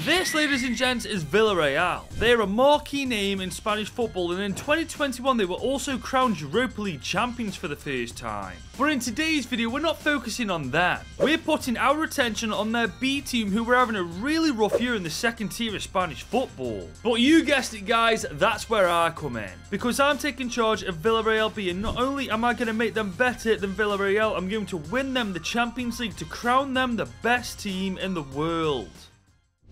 This, ladies and gents, is Villarreal. They're a marquee name in Spanish football, and in 2021 they were also crowned Europa League champions for the first time. But in today's video, we're not focusing on that. We're putting our attention on their B team, who were having a really rough year in the second tier of Spanish football. But you guessed it, guys, that's where I come in. Because I'm taking charge of Villarreal B, and not only am I going to make them better than Villarreal, I'm going to win them the Champions League to crown them the best team in the world.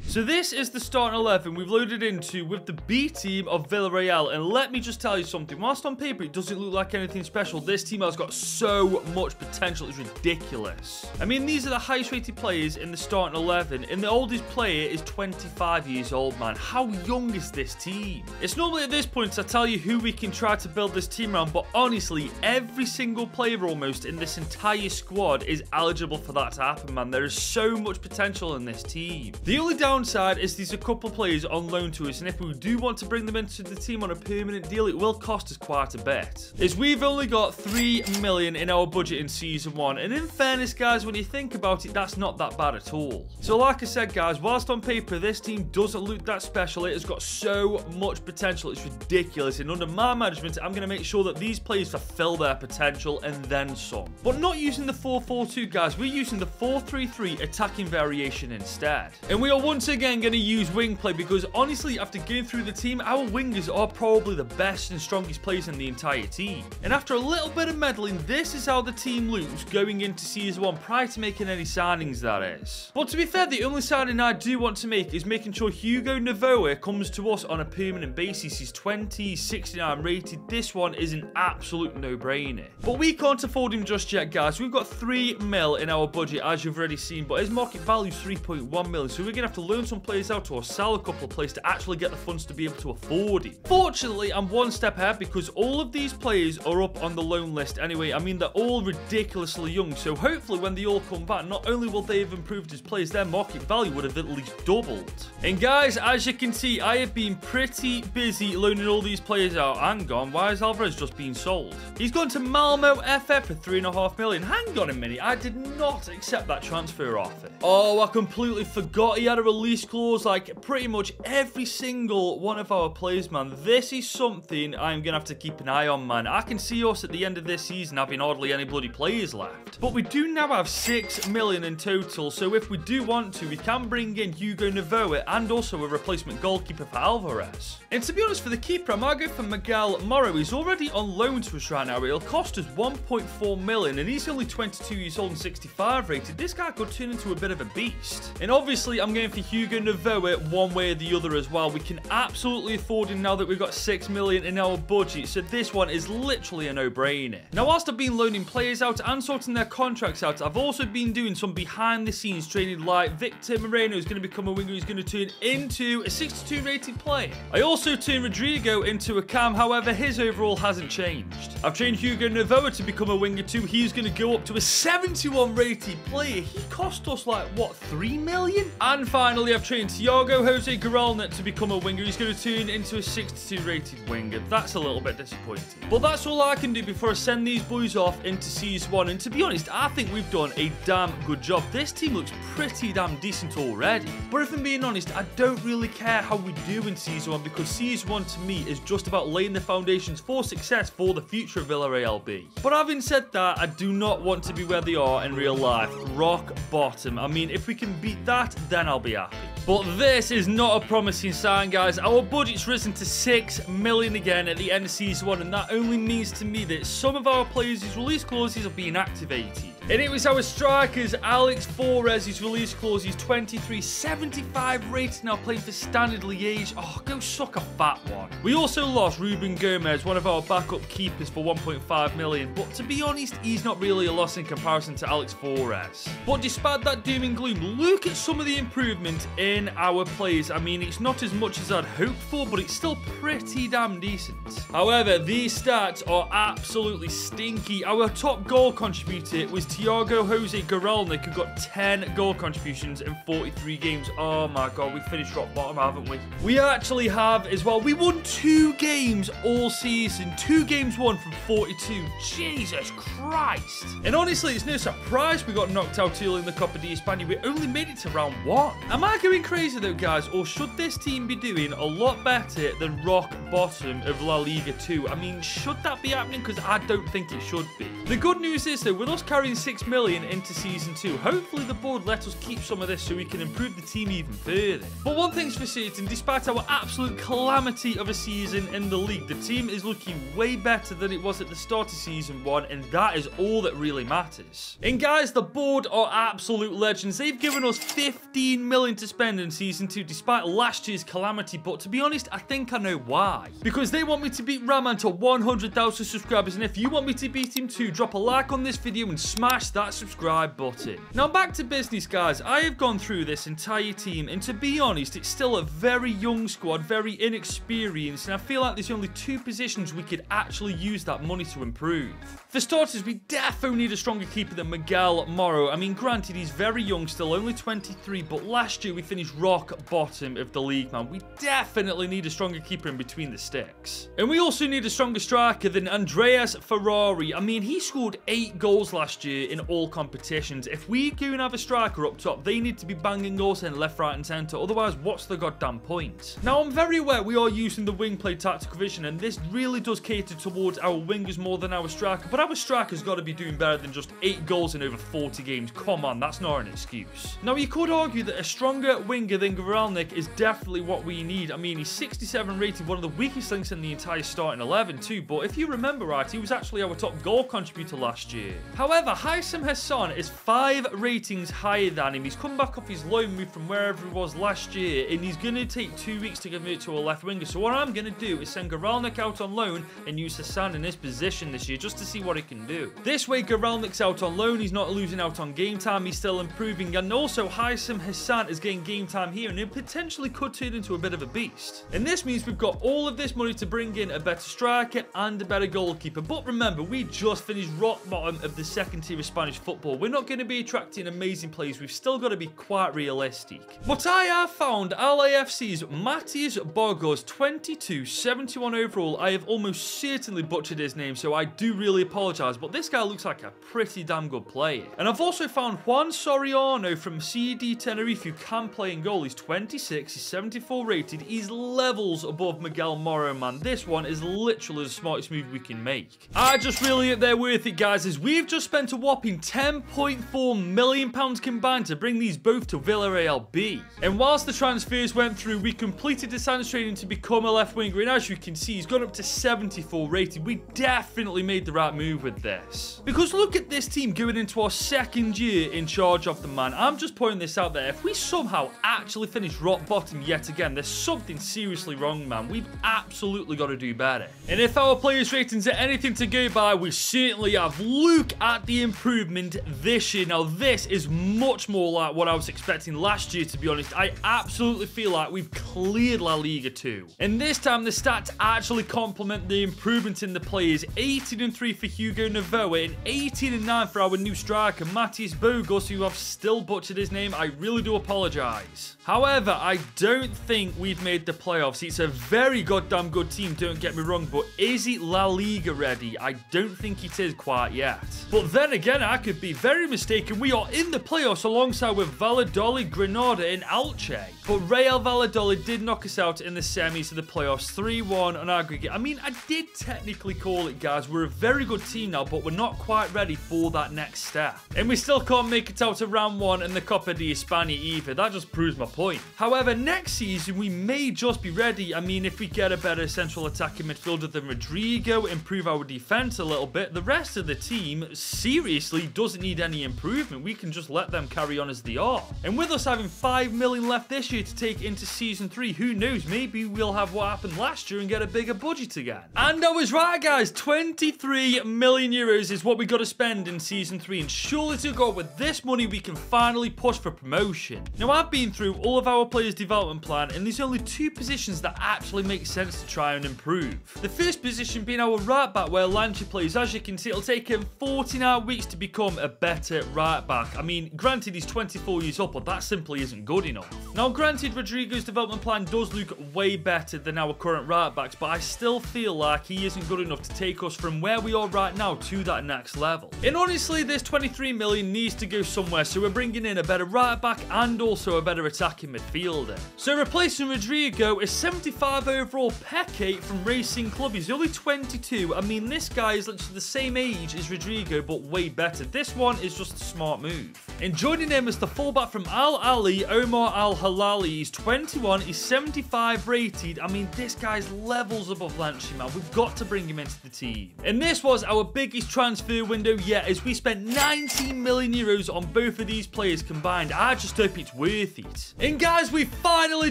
So this is the starting 11 we've loaded into with the B team of Villarreal. And let me just tell you something. Whilst on paper it doesn't look like anything special, this team has got so much potential. It's ridiculous. I mean, these are the highest rated players in the starting 11. And the oldest player is 25 years old, man. How young is this team? It's normally at this point I tell you who we can try to build this team around. But honestly, every single player almost in this entire squad is eligible for that to happen, man. There is so much potential in this team. The only down downside is there's a couple players on loan to us, and if we do want to bring them into the team on a permanent deal, it will cost us quite a bit. Is we've only got 3 million in our budget in season 1, and in fairness, guys, when you think about it, that's not that bad at all. So like I said, guys, whilst on paper this team doesn't look that special, it has got so much potential, it's ridiculous, and under my management, I'm going to make sure that these players fulfill their potential and then some. But not using the 4-4-2, guys, we're using the 4-3-3 attacking variation instead. And we are once once again going to use wing play because honestly, after going through the team, our wingers are probably the best and strongest players in the entire team. And after a little bit of meddling, this is how the team looks going into Season 1 prior to making any signings, that is. But to be fair, the only signing I do want to make is making sure Hugo Novoa comes to us on a permanent basis. He's 20, 69 rated. This one is an absolute no-brainer. But we can't afford him just yet, guys. We've got 3 mil in our budget, as you've already seen, but his market value is 3.1 million, so we're going to have to loan some players out or sell a couple of players to actually get the funds to be able to afford him. Fortunately, I'm one step ahead because all of these players are up on the loan list anyway. I mean, they're all ridiculously young, so hopefully when they all come back, not only will they have improved as players, their market value would have at least doubled. And guys, as you can see, I have been pretty busy loaning all these players out. Hang on, why is Alvarez just being sold? He's gone to Malmo FF for three and a half million. Hang on a minute, I did not accept that transfer offer. Oh, I completely forgot he had a release clause like pretty much every single one of our players, man. This is something I'm going to have to keep an eye on, man. I can see us at the end of this season having hardly any bloody players left. But we do now have 6 million in total, so if we do want to, we can bring in Hugo Novoa and also a replacement goalkeeper for Alvarez. And to be honest, for the keeper, I might go for Miguel Morro. He's already on loan to us right now. It'll cost us 1.4 million, and he's only 22 years old and 65 rated. This guy could turn into a bit of a beast. And obviously, I'm going for Hugo Novoa one way or the other as well. We can absolutely afford him now that we've got 6 million in our budget, so this one is literally a no-brainer. Now, whilst I've been loaning players out and sorting their contracts out, I've also been doing some behind-the-scenes training like Victor Moreno is going to become a winger who's going to turn into a 62 rated player. I also turned Rodrigo into a cam, however, his overall hasn't changed. I've trained Hugo Novoa to become a winger too. He's going to go up to a 71 rated player. He cost us like, what, 3 million? And finally, I've trained trained Thiago Jose Giralnet to become a winger. He's going to turn into a 62 rated winger. That's a little bit disappointing. But that's all I can do before I send these boys off into Season 1. And to be honest, I think we've done a damn good job. This team looks pretty damn decent already. But if I'm being honest, I don't really care how we do in Season 1 because Season 1 to me is just about laying the foundations for success for the future of Villarreal B. But having said that, I do not want to be where they are in real life. Rock bottom. I mean, if we can beat that, then I'll be happy. But this is not a promising sign, guys. Our budget's risen to 6 million again at the end of season 1, and that only means to me that some of our players' release clauses are being activated. And it was our strikers, Alex Forés, his release clause, he's 23, 75 rated now playing for Standard Liège. Oh, go suck a fat one. We also lost Ruben Gomez, one of our backup keepers for 1.5 million, but to be honest, he's not really a loss in comparison to Alex Forés. But despite that doom and gloom, look at some of the improvement in our players. I mean, it's not as much as I'd hoped for, but it's still pretty damn decent. However, these stats are absolutely stinky. Our top goal contributor was Thiago Jose Guralnik, who got 10 goal contributions in 43 games. Oh my god, we finished rock bottom, haven't we? We actually have as well. We won two games all season. Two games won from 42. Jesus Christ. And honestly, it's no surprise we got knocked out early in the Copa de España. We only made it to round one. Am I going crazy though, guys? Or should this team be doing a lot better than rock bottom of La Liga 2? I mean, should that be happening? Because I don't think it should be. The good news is though, with us carrying 6 million into season 2, hopefully the board let us keep some of this so we can improve the team even further. But one thing's for certain, despite our absolute calamity of a season in the league, the team is looking way better than it was at the start of season 1, and that is all that really matters. And guys, the board are absolute legends. They've given us 15 million to spend in season 2 despite last year's calamity, but to be honest, I think I know why. Because they want me to beat Raman to 100,000 subscribers, and if you want me to beat him too, drop a like on this video and smash that subscribe button. Now back to business guys, I have gone through this entire team and to be honest it's still a very young squad, very inexperienced and I feel like there's only two positions we could actually use that money to improve. For starters we definitely need a stronger keeper than Miguel Morro. I mean granted he's very young still, only 23 but last year we finished rock bottom of the league man. We definitely need a stronger keeper in between the sticks. And we also need a stronger striker than Andreas Ferrari. I mean he scored 8 goals last year in all competitions. If we go and have a striker up top, they need to be banging goals in left, right, and centre. Otherwise, what's the goddamn point? Now, I'm very aware we are using the wing play tactical vision, and this really does cater towards our wingers more than our striker. But our striker's got to be doing better than just 8 goals in over 40 games. Come on, that's not an excuse. Now, you could argue that a stronger winger than Guralnik is definitely what we need. I mean, he's 67 rated, one of the weakest links in the entire starting 11 too. But if you remember right, he was actually our top goal contributor last year. However, Haitham Hassan is 5 ratings higher than him. He's come back off his loan move from wherever he was last year, and he's going to take two weeks to convert to a left winger. So what I'm going to do is send Guralnik out on loan and use Hassan in his position this year just to see what he can do. This way, Guralnik's out on loan. He's not losing out on game time. He's still improving. And also, Haitham Hassan is getting game time here, and it potentially could turn into a bit of a beast. And this means we've got all of this money to bring in a better striker and a better goalkeeper. But remember, we just finished rock bottom of the second tier of Spanish football. We're not going to be attracting amazing players. We've still got to be quite realistic. But I have found LAFC's Matias Burgos, 22, 71 overall. I have almost certainly butchered his name, so I do really apologise. But this guy looks like a pretty damn good player. And I've also found Juan Soriano from CD Tenerife, who can play in goal. He's 26, he's 74 rated. He's levels above Miguel Morro, man. This one is literally the smartest move we can make. I just really think they're worth it, guys, as we've just spent a whopping 10.4 million pounds combined to bring these both to Villarreal B. And whilst the transfers went through, we completed the Sands training to become a left winger, and as you can see, he's gone up to 74 rated. We definitely made the right move with this. Because look at this team going into our second year in charge of the man. I'm just pointing this out there. If we somehow actually finish rock bottom yet again, there's something seriously wrong, man. We've absolutely got to do better. And if our players' ratings are anything to go by, we certainly have. Look at the improvement this year. Now, this is much more like what I was expecting last year, to be honest. I absolutely feel like we've cleared La Liga 2. And this time, the stats actually complement the improvement in the players. 18 and 3 for Hugo Novoa in 18 and 9 for our new striker, Matias Burgos, who I've still butchered his name. I really do apologise. However, I don't think we've made the playoffs. It's a very goddamn good team, don't get me wrong, but is it La Liga ready? I don't think it is quite yet. But then again, I could be very mistaken. We are in the playoffs alongside with Valladolid, Granada, and Elche. But Real Valladolid did knock us out in the semis of the playoffs, 3-1 on aggregate. I mean, I did technically call it, guys. We're a very good team now, but we're not quite ready for that next step. And we still can't make it out of round one in the Copa de España either. That just proves my point. However, next season, we may just be ready. I mean, if we get a better central attacking midfielder than Rodrigo, improve our defense a little bit, the rest of the team seriously doesn't need any improvement. We can just let them carry on as they are. And with us having 5 million left this year, year to take into season three. Who knows? Maybe we'll have what happened last year and get a bigger budget again. And I was right, guys. 23 million euros is what we got to spend in season three. And surely to God, with this money, we can finally push for promotion. Now, I've been through all of our players' development plan, and there's only two positions that actually make sense to try and improve. The first position being our right back, where Lanchi plays. As you can see, it'll take him 49 weeks to become a better right back. I mean, granted, he's 24 years old, but that simply isn't good enough. Now, granted, Rodrigo's development plan does look way better than our current right backs, but I still feel like he isn't good enough to take us from where we are right now to that next level. And honestly, this 23 million needs to go somewhere, so we're bringing in a better right back and also a better attacking midfielder. So replacing Rodrigo is 75 overall Peke from Racing Club. He's only 22. I mean, this guy is literally the same age as Rodrigo, but way better. This one is just a smart move. And joining him is the fullback from Al Ali, Omar Al Halali. He's 21, he's 75 rated. I mean, this guy's levels above Lanchi, man. We've got to bring him into the team. And this was our biggest transfer window yet, as we spent 19 million euros on both of these players combined. I just hope it's worth it. And guys, we've finally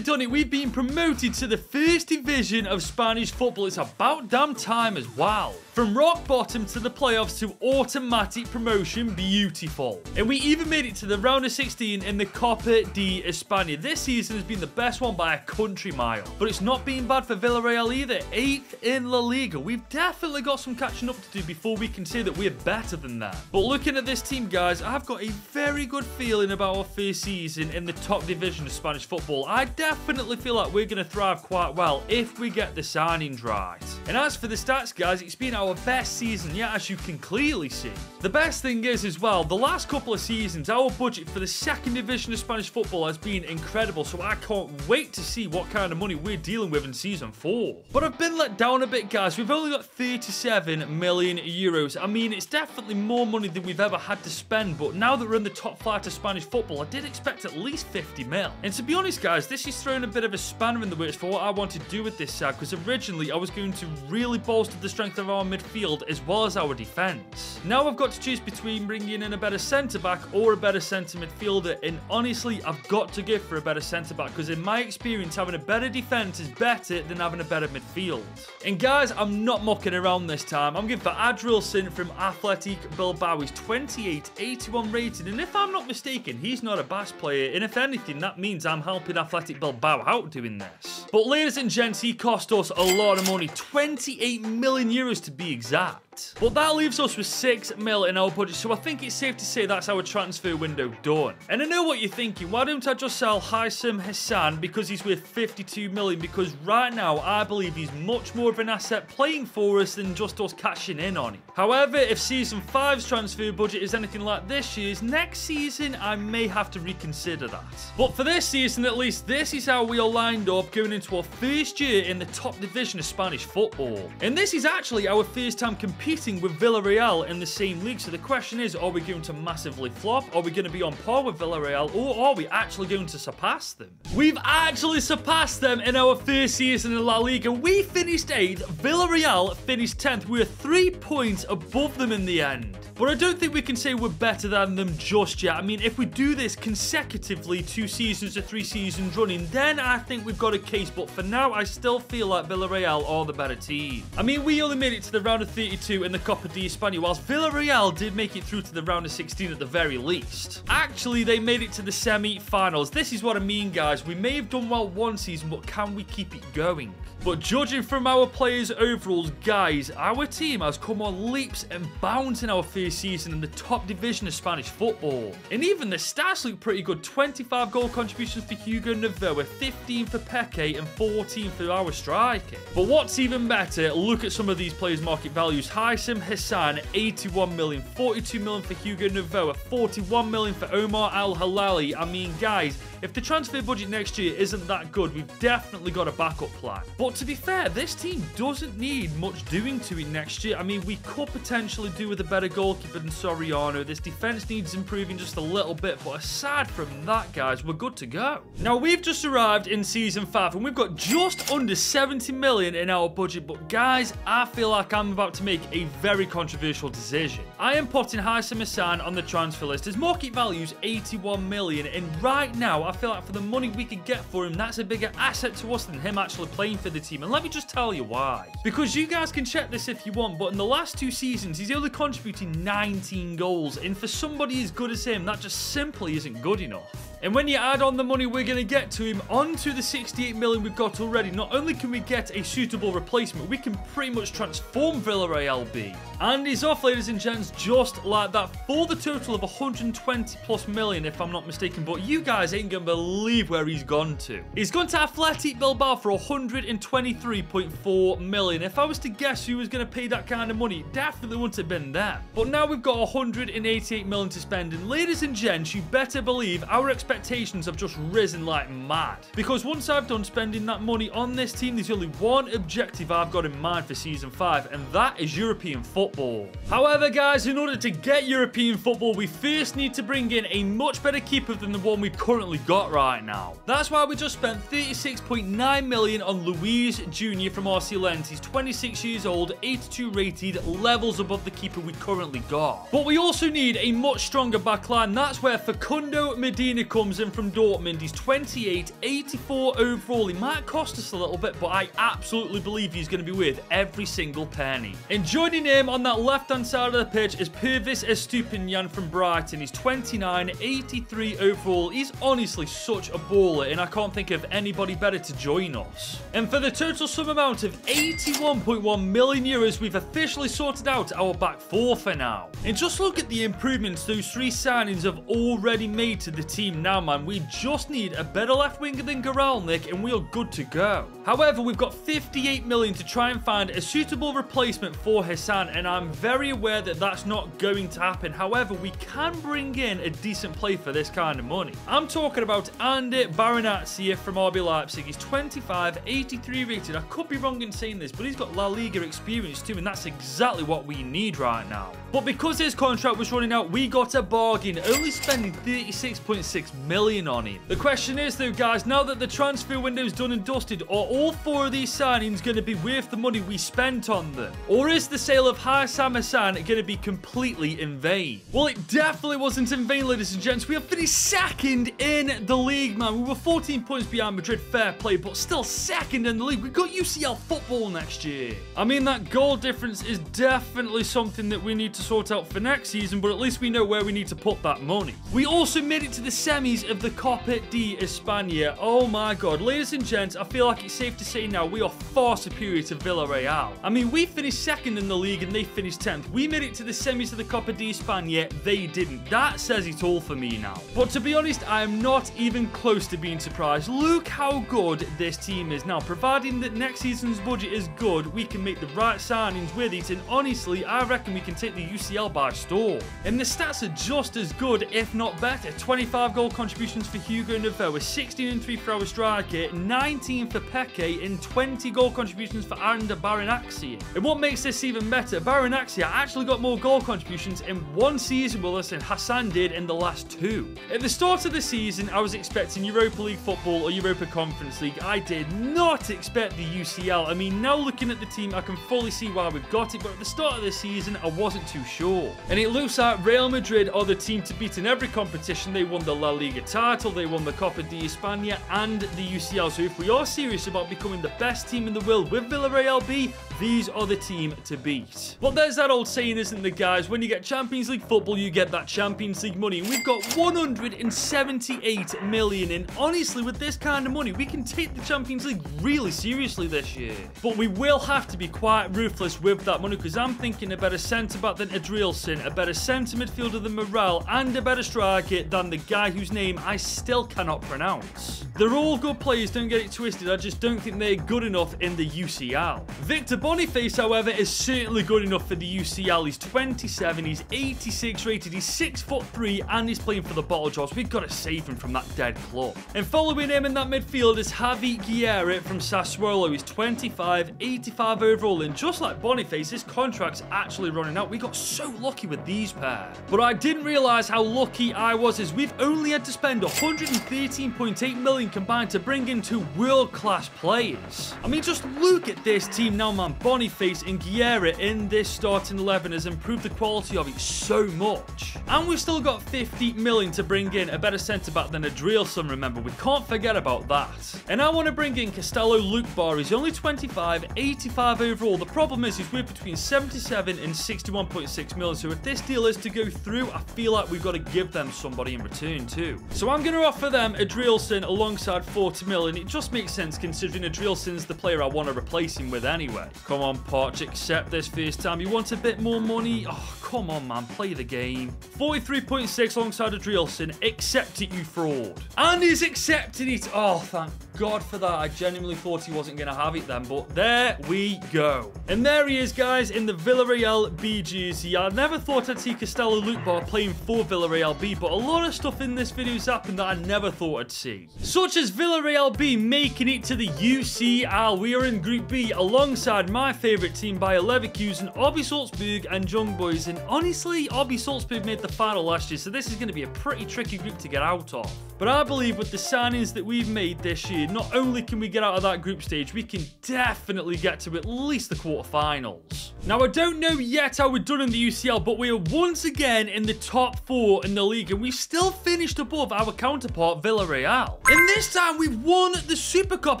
done it. We've been promoted to the first division of Spanish football. It's about damn time as well. From rock bottom to the playoffs to automatic promotion, beautiful. And we even made it to the round of 16 in the Copa de España. This season has been the best one by a country mile. But it's not been bad for Villarreal either. 8th in La Liga. We've definitely got some catching up to do before we can say that we're better than that. But looking at this team, guys, I've got a very good feeling about our first season in the top division of Spanish football. I definitely feel like we're going to thrive quite well if we get the signings right. And as for the stats, guys, it's been our best season yet, as you can clearly see. The best thing is, as well, the last couple of seasons, our budget for the second division of Spanish football has been incredible, so I can't wait to see what kind of money we're dealing with in season 4. But I've been let down a bit, guys. We've only got 37 million euros. I mean, it's definitely more money than we've ever had to spend, but now that we're in the top flight of Spanish football, I did expect at least 50 mil. And to be honest, guys, this is throwing a bit of a spanner in the works for what I want to do with this side, because originally I was going to really bolster the strength of our midfield as well as our defence. Now I've got to choose between bringing in a better centre-back or a better centre midfielder, and honestly, I've got to go for a better centre-back, because in my experience, having a better defence is better than having a better midfield. And guys, I'm not mucking around this time. I'm going for Adrilson from Athletic Bilbao. He's 28, 81 rated, and if I'm not mistaken, he's not a bass player, and if anything, that means I'm helping Athletic Bilbao out doing this. But ladies and gents, he cost us a lot of money, 28 million euros to be exact. But that leaves us with 6 mil in our budget, so I think it's safe to say that's our transfer window done. And I know what you're thinking, why don't I just sell Haitham Hassan because he's worth 52 million? Because right now, I believe he's much more of an asset playing for us than just us cashing in on him. However, if Season 5's transfer budget is anything like this year's, next season I may have to reconsider that. But for this season at least, this is how we are lined up going into our first year in the top division of Spanish football. And this is actually our first time competing competing with Villarreal in the same league. So the question is, are we going to massively flop? Are we going to be on par with Villarreal? Or are we actually going to surpass them? We've actually surpassed them in our first season in La Liga. We finished 8th. Villarreal finished 10th. We were three points above them in the end. But I don't think we can say we're better than them just yet. I mean, if we do this consecutively, two seasons or three seasons running, then I think we've got a case. But for now, I still feel like Villarreal are the better team. I mean, we only made it to the round of 32 in the Copa de España, whilst Villarreal did make it through to the round of 16 at the very least. Actually, they made it to the semi-finals. This is what I mean, guys. We may have done well one season, but can we keep it going? But judging from our players' overalls, guys, our team has come on leaps and bounds in our first season in the top division of Spanish football. And even the stats look pretty good. 25 goal contributions for Hugo Novoa, 15 for Peke, and 14 for our striker. But what's even better, look at some of these players' market values. Haitham Hassan, 81 million, 42 million for Hugo Novoa, 41 million for Omar Al Halali. I mean, guys, if the transfer budget next year isn't that good, we've definitely got a backup plan. But to be fair, this team doesn't need much doing to it next year. I mean, we could potentially do with a better goalkeeper than Soriano. This defense needs improving just a little bit, but aside from that, guys, we're good to go. Now, we've just arrived in Season 5, and we've got just under 70 million in our budget, but guys, I feel like I'm about to make a very controversial decision. I am putting Hassan on the transfer list. His market value is 81 million, and right now, I feel like for the money we could get for him, that's a bigger asset to us than him actually playing for the team. And let me just tell you why. Because you guys can check this if you want, but in the last two seasons, he's only contributing 19 goals. And for somebody as good as him, that just simply isn't good enough. And when you add on the money we're going to get to him onto the 68 million we've got already, not only can we get a suitable replacement, we can pretty much transform Villarreal B. And he's off, ladies and gents, just like that, for the total of 120 plus million, if I'm not mistaken. But you guys ain't going to believe where he's gone to. He's gone to Athletic Bilbao for 123.4 million. If I was to guess who was going to pay that kind of money, definitely wouldn't have been them. But now we've got 188 million to spend, and ladies and gents, you better believe our expectations expectations have just risen like mad. Because once I've done spending that money on this team, there's only one objective I've got in mind for Season 5, and that is European football. However, guys, in order to get European football, we first need to bring in a much better keeper than the one we've currently got right now. That's why we just spent 36.9 million on Luis Jr. from RC Lens. He's 26 years old, 82 rated, levels above the keeper we currently got. But we also need a much stronger backline. That's where Facundo Medina comes comes in from Dortmund. He's 28, 84 overall. He might cost us a little bit, but I absolutely believe he's going to be worth every single penny. And joining him on that left-hand side of the pitch is Pervis Estupiñán from Brighton. He's 29, 83 overall. He's honestly such a baller, and I can't think of anybody better to join us. And for the total sum amount of 81.1 million euros, we've officially sorted out our back four for now. And just look at the improvements those three signings have already made to the team now man. We just need a better left winger than Garalnik and we are good to go. However, we've got 58 million to try and find a suitable replacement for Hassan and I'm very aware that that's not going to happen. However, we can bring in a decent play for this kind of money. I'm talking about Ander Barrenetxea from RB Leipzig. He's 25, 83 rated. I could be wrong in saying this, but he's got La Liga experience too, and that's exactly what we need right now. But because his contract was running out, we got a bargain, only spending 36.6 million on him. The question is though, guys, now that the transfer window is done and dusted, are all four of these signings going to be worth the money we spent on them? Or is the sale of Hassam Hassan going to be completely in vain? Well, it definitely wasn't in vain, ladies and gents. We have finished second in the league, man. We were 14 points behind Madrid, fair play, but still second in the league. We got UCL football next year. I mean, that goal difference is definitely something that we need to sort out for next season, but at least we know where we need to put that money. We also made it to the semis semis of the Copa de España. Oh my god. Ladies and gents, I feel like it's safe to say now we are far superior to Villarreal. I mean, we finished second in the league and they finished 10th. We made it to the semis of the Copa de España. They didn't. That says it all for me now. But to be honest, I am not even close to being surprised. Look how good this team is now. Providing that next season's budget is good, we can make the right signings with it. And honestly, I reckon we can take the UCL by storm. And the stats are just as good, if not better. 25 goal contributions for Hugo Novoa, 16 and 3 for our striker, 19 for Peke, and 20 goal contributions for Ander Barrenetxea. And what makes this even better, Barrenetxea actually got more goal contributions in one season with us than Hassan did in the last two. At the start of the season, I was expecting Europa League football or Europa Conference League. I did not expect the UCL. I mean, now looking at the team, I can fully see why we've got it, but at the start of the season, I wasn't too sure. And it looks like Real Madrid are the team to beat in every competition. They won the La Liga Liga title, they won the Copa de España and the UCL. So if we are serious about becoming the best team in the world with Villarreal B, these are the team to beat. Well, there's that old saying, isn't there, guys? When you get Champions League football, you get that Champions League money. We've got 178 million. And honestly, with this kind of money, we can take the Champions League really seriously this year. But we will have to be quite ruthless with that money because I'm thinking a better centre-back than Adrielson, a better centre midfielder than Morel, and a better striker than the guy whose name I still cannot pronounce. They're all good players, don't get it twisted, I just don't think they're good enough in the UCL. Victor Boniface, however, is certainly good enough for the UCL. He's 27, he's 86 rated, he's 6 foot 3, and he's playing for the Bottle Jobs. We've got to save him from that dead club. And following him in that midfield is Javi Guerra from Sassuolo. He's 25, 85 overall, and just like Boniface, his contract's actually running out. We got so lucky with these pair. But I didn't realise how lucky I was as we've only had to spend 113.8 million combined to bring in two world-class players. I mean, just look at this team now, man. Boniface and Guerra in this starting 11 has improved the quality of it so much. And we've still got 50 million to bring in a better centre-back than Adrielson, remember. We can't forget about that. And I want to bring in Castello Luke Bar. He's only 25, 85 overall. The problem is he's worth between 77 and 61.6 million. So if this deal is to go through, I feel like we've got to give them somebody in return too. So I'm going to offer them Adrielson alongside 40 million. It just makes sense considering Adrielson's the player I want to replace him with anyway. Come on, Poch, accept this first time. You want a bit more money? Oh, come on, man. Play the game. 43.6 alongside Adrielson. Accept it, you fraud. And he's accepted it. Oh, thank God for that. I genuinely thought he wasn't going to have it then, but there we go. And there he is, guys, in the Villarreal B jersey. I never thought I'd see Castello Luke playing for Villarreal B, but a lot of stuff in this video's happened that I never thought I'd see. Such as Villarreal B making it to the UCL. We are in Group B alongside my favourite team Bayer Leverkusen, RB Salzburg and Young Boys. And honestly, RB Salzburg made the final last year, so this is going to be a pretty tricky group to get out of. But I believe with the signings that we've made this year, not only can we get out of that group stage, we can definitely get to at least the quarterfinals. Now, I don't know yet how we're done in the UCL, but we are once again in the top four in the league, and we've still finished above our counterpart, Villarreal. And this time, we've won the Super Cup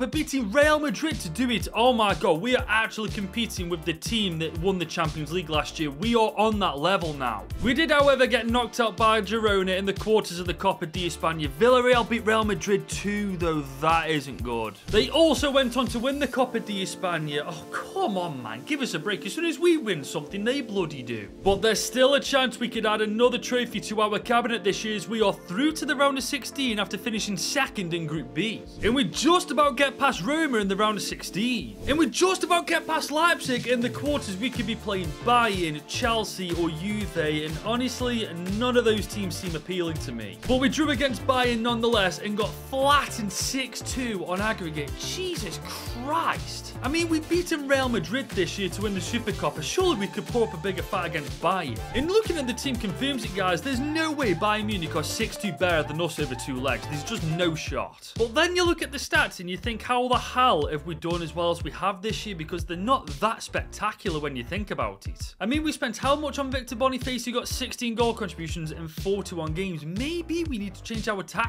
and beating Real Madrid to do it. Oh my god, we are actually competing with the team that won the Champions League last year. We are on that level now. We did, however, get knocked out by Girona in the quarters of the Copa de España. Villarreal beat Real Madrid too, though that isn't good. They also went on to win the Copa de España. Oh, come on, man. Give us a break. As soon as we win something, they bloody do. But there's still a chance we could add another trophy to our cabinet this year as we are through to the round of 16 after finishing second in Group B. And we just about get past Roma in the round of 16. And we just about get past Leipzig in the quarters. We could be playing Bayern, Chelsea or Juve. And honestly, none of those teams seem appealing to me. But we drew against Bayern nonetheless and got flattened 6-2 on aggregate. Jesus Christ. I mean, we've beaten Real Madrid this year to win the Super Cup. Surely we could pull up a bigger fight against Bayern. And looking at the team confirms it, guys. There's no way Bayern Munich are 6-2 better than us over two legs. There's just no shot. But then you look at the stats and you think, how the hell have we done as well as we have this year? Because they're not that spectacular when you think about it. I mean, we spent how much on Victor Boniface who got 16 goal contributions in 41 games? Maybe we need to change our tactics.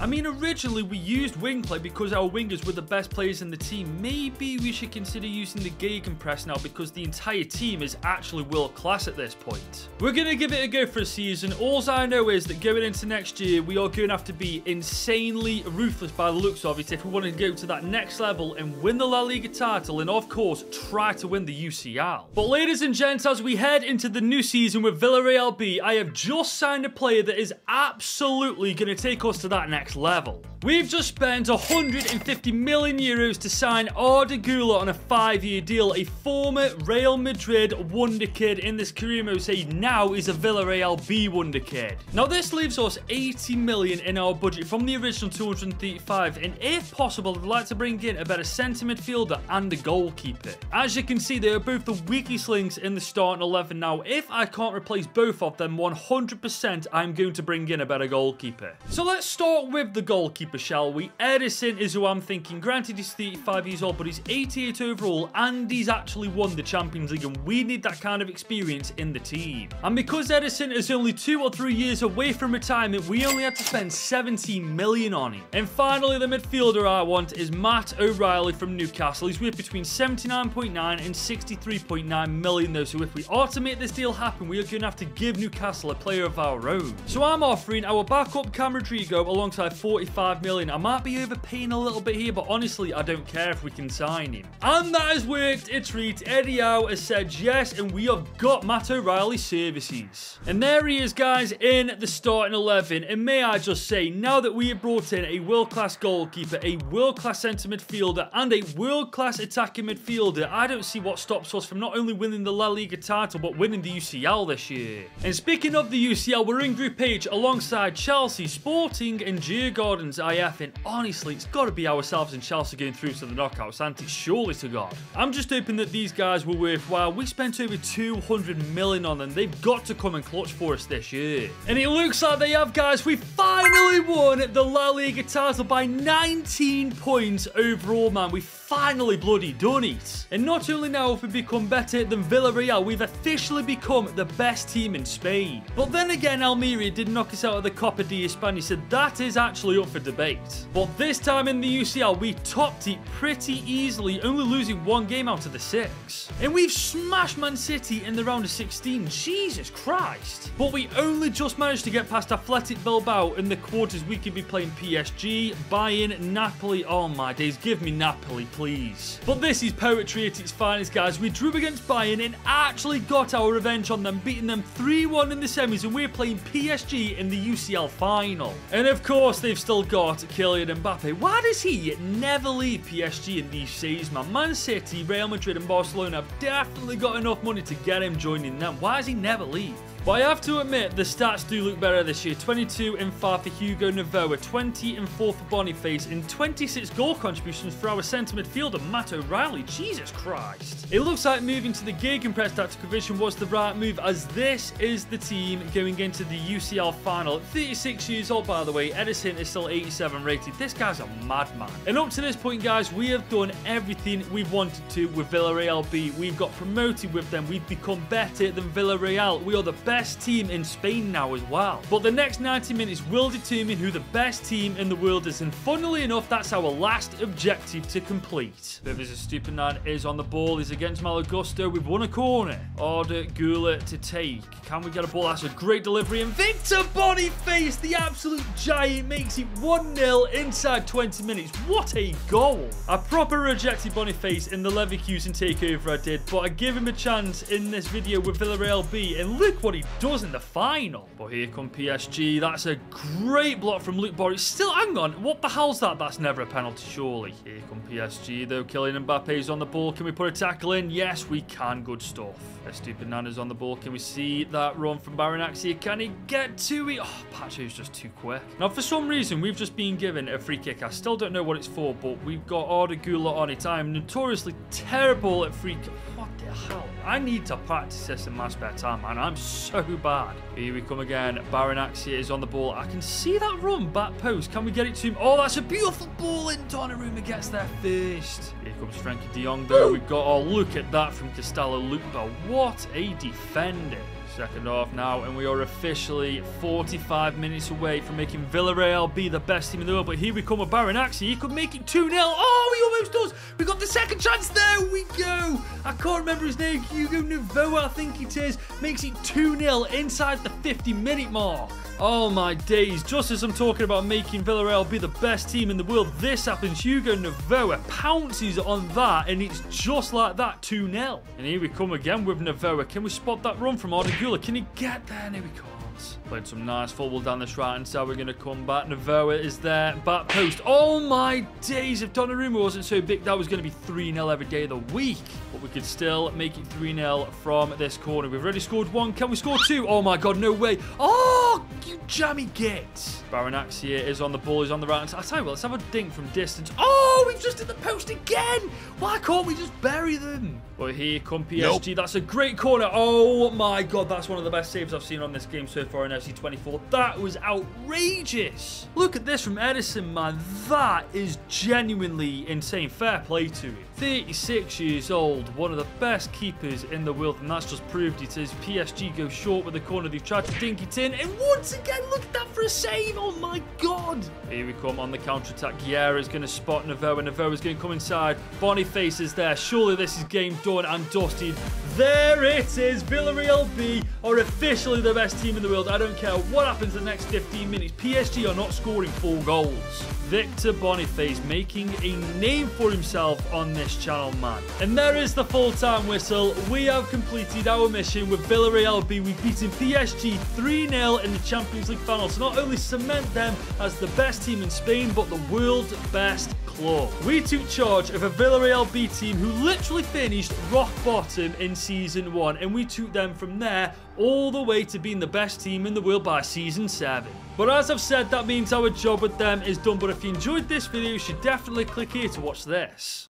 I mean, originally we used wing play because our wingers were the best players in the team. Maybe we should consider using the gegenpress now because the entire team is actually world class at this point. We're going to give it a go for a season. All I know is that going into next year, we are going to have to be insanely ruthless by the looks of it if we want to go to that next level and win the La Liga title and, of course, try to win the UCL. But ladies and gents, as we head into the new season with Villarreal B, I have just signed a player that is absolutely going to take us to that next level. We've just spent 150 million euros to sign Arda Güler on a five-year deal, a former Real Madrid wonder kid in this career mode say now is a Villarreal B wonder kid. Now this leaves us 80 million in our budget from the original 235 and if possible I'd like to bring in a better centre midfielder and a goalkeeper. As you can see they are both the weakest links in the starting 11 now. If I can't replace both of them 100% I'm going to bring in a better goalkeeper. So let's start with the goalkeeper shall we? Ederson is who I'm thinking. Granted, he's 35 years old, but he's 88 overall, and he's actually won the Champions League, and we need that kind of experience in the team. And because Ederson is only two or three years away from retirement, we only had to spend 70 million on him. And finally, the midfielder I want is Matt O'Riley from Newcastle. He's worth between 79.9 and 63.9 million, though, so if we are to make this deal happen, we are going to have to give Newcastle a player of our own. So I'm offering our backup Cam Rodrigo alongside 45 million. I might be overpaying a little bit here, but honestly, I don't care if we can sign him. And that has worked a treat. Eddie Howe has said yes, and we have got Matt O'Riley services. And there he is, guys, in the starting 11. And may I just say, now that we have brought in a world-class goalkeeper, a world-class centre midfielder, and a world-class attacking midfielder, I don't see what stops us from not only winning the La Liga title, but winning the UCL this year. And speaking of the UCL, we're in Group H alongside Chelsea, Sport Sporting and Djurgården's IF and honestly, it's got to be ourselves and Chelsea going through to the knockouts, and it's surely to God. I'm just hoping that these guys were worthwhile. We spent over 200 million on them. They've got to come and clutch for us this year. And it looks like they have, guys. We finally won the La Liga title by 19 points overall, man. We finally bloody done it. And not only now have we become better than Villarreal, we've officially become the best team in Spain. But then again, Almeria did knock us out of the Copa de España, so that is actually up for debate. But this time in the UCL, we topped it pretty easily, only losing one game out of the six. And we've smashed Man City in the round of 16. Jesus Christ. But we only just managed to get past Athletic Bilbao in the quarters. We could be playing PSG, Bayern, Napoli. Oh my days, give me Napoli, please. But this is poetry at its finest, guys. We drew against Bayern and actually got our revenge on them, beating them 3-1 in the semis, and we're playing PSG in the UCL final. And of course, they've still got Kylian Mbappe. Why does he never leave PSG in these seasons, man? Man City, Real Madrid, and Barcelona have definitely got enough money to get him joining them. Why does he never leave? But I have to admit, the stats do look better this year. 22 in 5 for Hugo Novoa, 20 and 4 for Boniface, and 26 goal contributions for our centre midfielder, Matt O'Riley. Jesus Christ. It looks like moving to the Gegenpress tactical vision was the right move, as this is the team going into the UCL final. 36 years old, by the way. Ederson is still 87 rated. This guy's a madman. And up to this point, guys, we have done everything we've wanted to with Villarreal B. We've got promoted with them. We've become better than Villarreal. We are the best best team in Spain now as well. But the next 90 minutes will determine who the best team in the world is, and funnily enough, that's our last objective to complete. Pervis Estupiñán. is on the ball, he's against Malo Gusto, we've won a corner. Arda Güler to take. Can we get a ball? That's a great delivery, and Victor Boniface, the absolute giant, makes it 1-0 inside 20 minutes. What a goal! I proper rejected Boniface in the Leverkusen takeover I did, but I give him a chance in this video with Villarreal B, and look what he does in the final. But here come PSG. That's a great block from Luke Boris. Still, hang on. What the hell's that? That's never a penalty, surely. Here come PSG, though. Kylian Mbappe's on the ball. Can we put a tackle in? Yes, we can. Good stuff. Estupiñán's on the ball. Can we see that run from Baranaxi? Can he get to it? Oh, Pacho's just too quick. Now, for some reason, we've just been given a free kick. I still don't know what it's for, but we've got Arda Güler on it. I am notoriously terrible at free kick. What the hell? I need to practice this in my spare time, man. I'm so bad. Here we come again. Barrenetxea is on the ball. I can see that run back post. Can we get it to him? Oh, that's a beautiful ball in. Donnarumma gets there first. Here comes Frenkie de Jong, though. We've got, oh, look at that from Castello Lupa. What a defender. Second half now, and we are officially 45 minutes away from making Villarreal B the best team in the world. But here we come with Baranaxi. He could make it 2-0. Oh, he almost does. We got the second chance. There we go. I can't remember his name. Hugo Novoa, I think it is. Makes it 2-0 inside the 50-minute mark. Oh my days, just as I'm talking about making Villarreal B the best team in the world, this happens. Hugo Novoa pounces on that, and it's just like that, 2-0. And here we come again with Novoa. Can we spot that run from Arda Can he get there? And here we go. Played some nice football down this right hand side. We're going to come back. Novoa is there. Back post. Oh my days. If Donnarumma wasn't so big, that was going to be 3-0 every day of the week. But we could still make it 3-0 from this corner. We've already scored one. Can we score two? Oh my god, no way. Oh, you jammy git. Barrenetxea is on the ball. He's on the right hand side. I'll tell you what, let's have a dink from distance. Oh, we've just hit the post again. Why can't we just bury them? Well, here come PSG. Nope. That's a great corner. Oh my god, that's one of the best saves I've seen on this game so far in FC 24. That was outrageous. Look at this from Ederson, man. That is genuinely insane. Fair play to him. 36 years old, one of the best keepers in the world, and that's just proved it as PSG go short with the corner. They've tried to dink it in, and once again, look at that for a save. Oh my god. Here we come on the counter-attack. Guerra is going to spot Novoa. Novoa is going to come inside. Boniface is there. Surely this is game done and dusted. There it is. Villarreal B are officially the best team in the world. I don't care what happens in the next 15 minutes. PSG are not scoring four goals. Victor Boniface making a name for himself on this channel, man. And there is the full-time whistle. We have completed our mission with Villarreal B. We've beaten PSG 3-0 in the Champions League final to not only cement them as the best team in Spain, but the world's best club. We took charge of a Villarreal B team who literally finished rock bottom in Season 1, and we took them from there all the way to being the best team in the world by season 7. But as I've said, that means our job with them is done. But if you enjoyed this video, you should definitely click here to watch this.